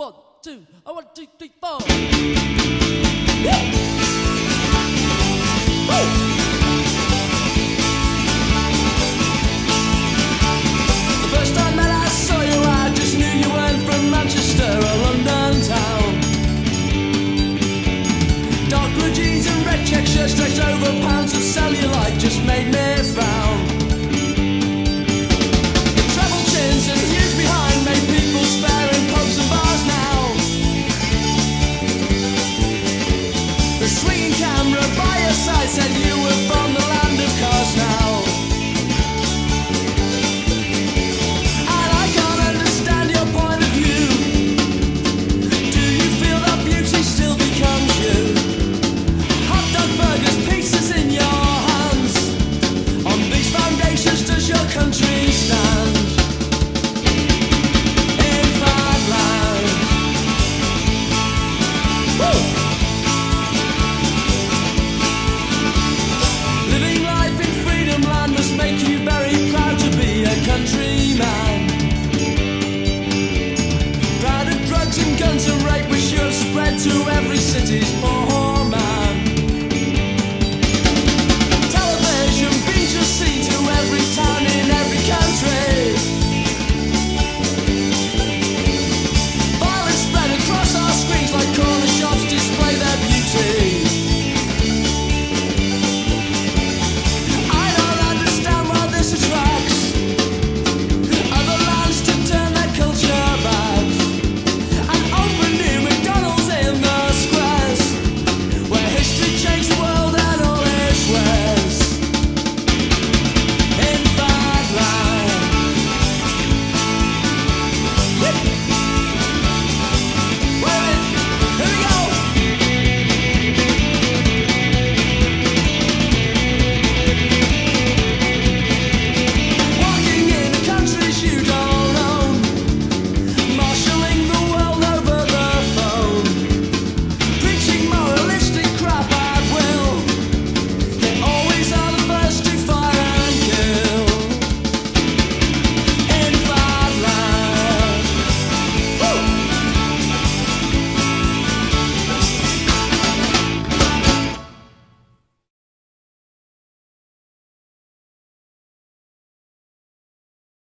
One, two, Yeah.